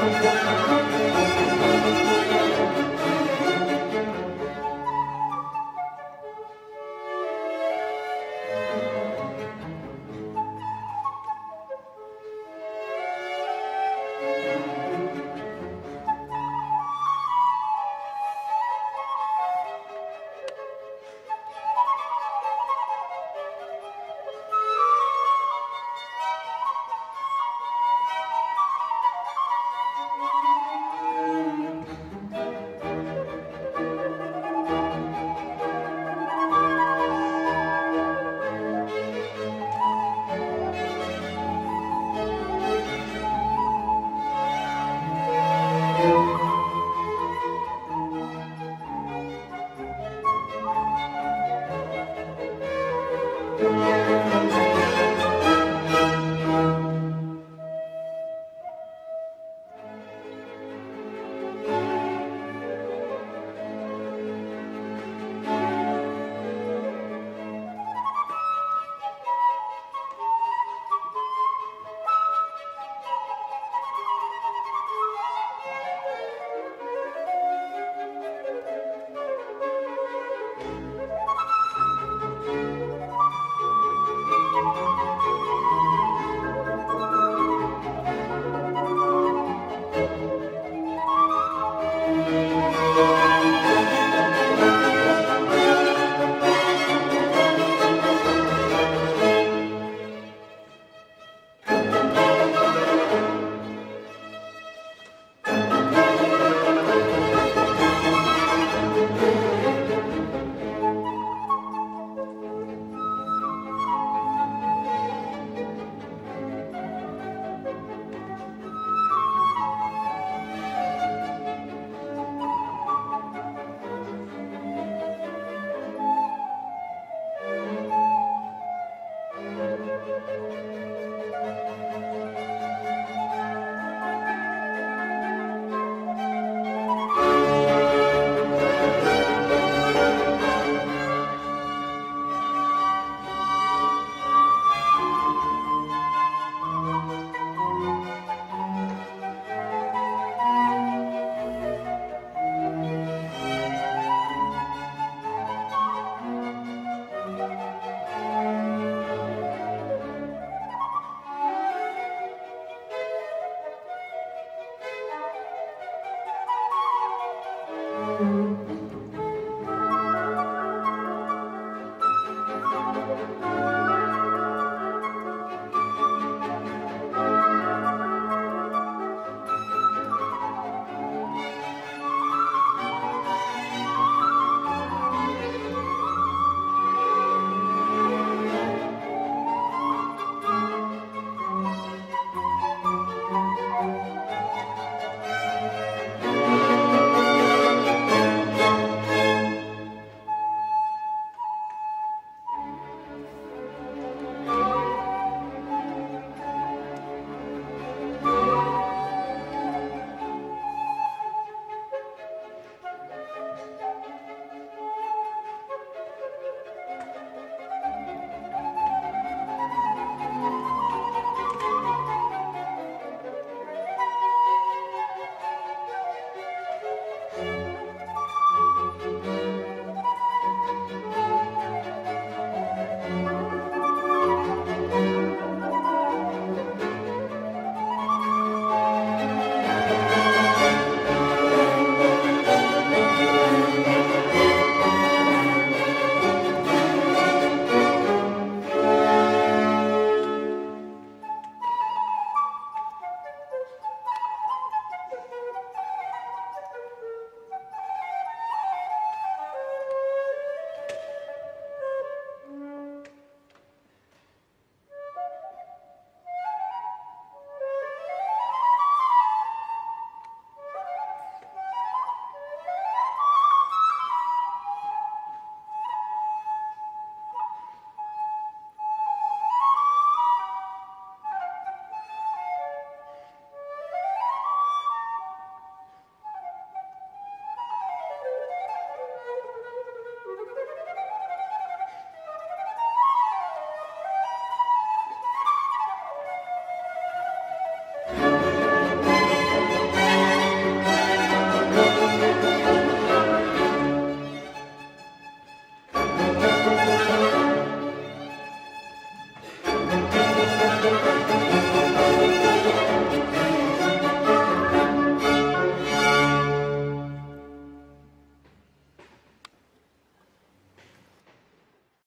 Música